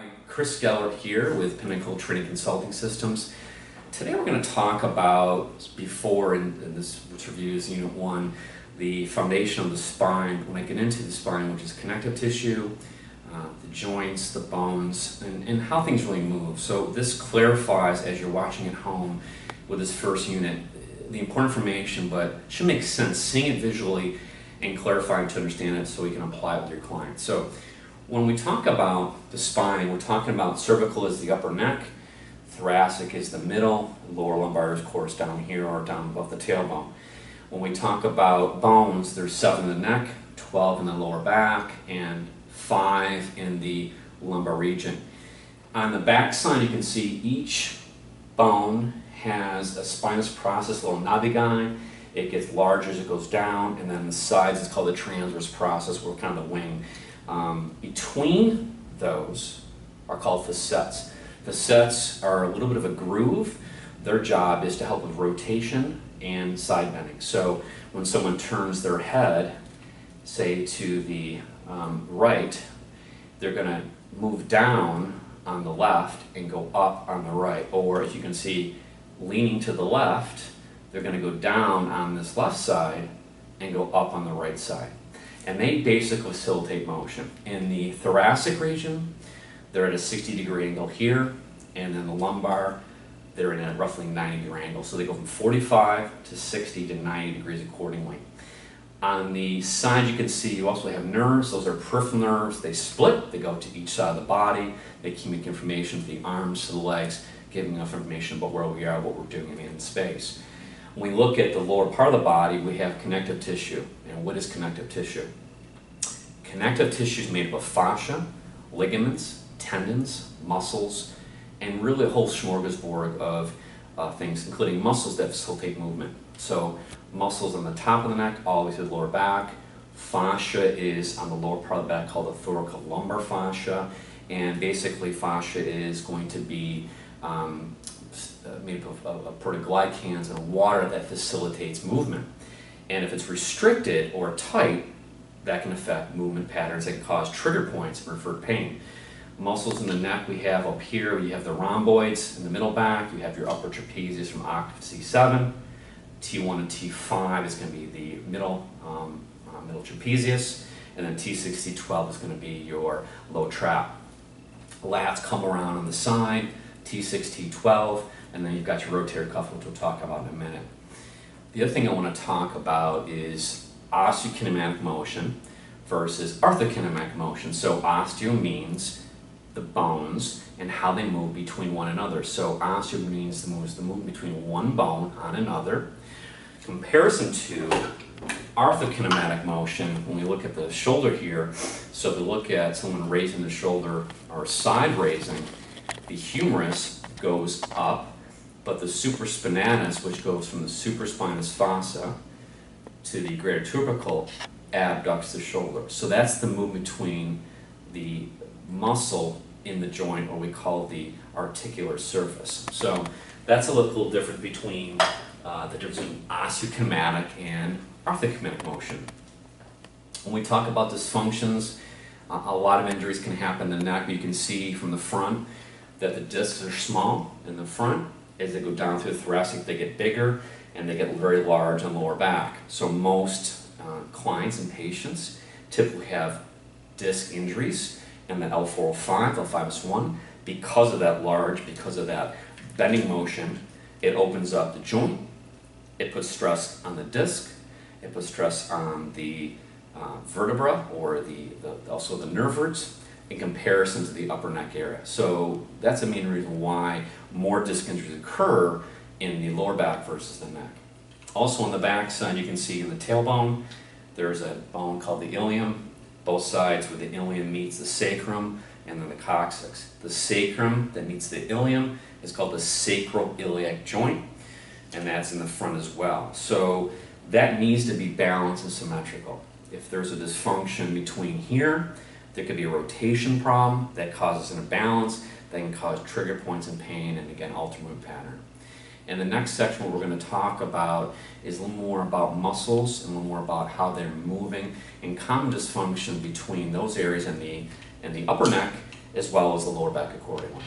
Hi, Chris Gellert here with Pinnacle Training Consulting Systems. Today we're going to talk about, before in, in this which reviews Unit 1, the foundation of the spine. When I get into the spine, which is connective tissue, uh, the joints, the bones, and, and how things really move. So this clarifies as you're watching at home with this first unit the important information, but should make sense seeing it visually and clarifying to understand it so we can apply it with your clients. So when we talk about the spine, we're talking about cervical is the upper neck, thoracic is the middle, lower lumbar is of course down here or down above the tailbone. When we talk about bones, there's seven in the neck, 12 in the lower back, and five in the lumbar region. On the back side, you can see each bone has a spinous process, a little navigae. It gets larger as it goes down, and then the sides is called the transverse process, or kind of the wing. Um, between those are called facets. Facets are a little bit of a groove. Their job is to help with rotation and side bending. So when someone turns their head, say to the um, right, they're going to move down on the left and go up on the right. Or as you can see, leaning to the left, they're going to go down on this left side and go up on the right side. And they basically facilitate motion. In the thoracic region, they're at a 60 degree angle here, and in the lumbar, they're in a roughly 90 degree angle. So they go from 45 to 60 to 90 degrees accordingly. On the side you can see you also have nerves, those are peripheral nerves, they split, they go to each side of the body, they communicate information from the arms to the legs, giving enough information about where we are, what we're doing in space. When we look at the lower part of the body, we have connective tissue. And what is connective tissue? Connective tissue is made up of fascia, ligaments, tendons, muscles, and really a whole smorgasbord of uh, things, including muscles that facilitate movement. So muscles on the top of the neck, all the way to the lower back. Fascia is on the lower part of the back called the thoracolumbar fascia. And basically fascia is going to be um, made up of, of, of proteoglycans and water that facilitates movement. And if it's restricted or tight, that can affect movement patterns that can cause trigger points and refer pain. Muscles in the neck we have up here, you have the rhomboids in the middle back, you have your upper trapezius from octave C7, T1 and T5 is going to be the middle, um, uh, middle trapezius, and then T6, T12 is going to be your low trap. Lats come around on the side, T6, T12, and then you've got your rotator cuff, which we'll talk about in a minute. The other thing I want to talk about is osteokinematic motion versus arthrokinematic motion. So osteo means the bones and how they move between one another. So osteo means the moves the between one bone on another. Comparison to arthrokinematic motion, when we look at the shoulder here, so if we look at someone raising the shoulder or side raising, the humerus goes up, but the supraspinatus, which goes from the supraspinous fossa to the greater tubercle, abducts the shoulder. So that's the movement between the muscle in the joint, or we call the articular surface. So that's a little different between uh, the difference between osteokinematic and arthrokinematic motion. When we talk about dysfunctions, a lot of injuries can happen in the neck. You can see from the front that the discs are small in the front. As they go down through the thoracic, they get bigger and they get very large on the lower back. So most uh, clients and patients typically have disc injuries in the L405, L5S1. Because of that large, because of that bending motion, it opens up the joint. It puts stress on the disc. It puts stress on the uh, vertebra or the, the, also the nerve roots in comparison to the upper neck area. So that's the main reason why more disc injuries occur in the lower back versus the neck. Also on the back side, you can see in the tailbone, there's a bone called the ilium, both sides where the ilium meets the sacrum and then the coccyx. The sacrum that meets the ilium is called the sacroiliac joint, and that's in the front as well. So that needs to be balanced and symmetrical. If there's a dysfunction between here there could be a rotation problem that causes an imbalance that can cause trigger points and pain and again alter movement pattern. And the next section what we're going to talk about is a little more about muscles and a little more about how they're moving and common dysfunction between those areas in the, in the upper neck as well as the lower back accordingly.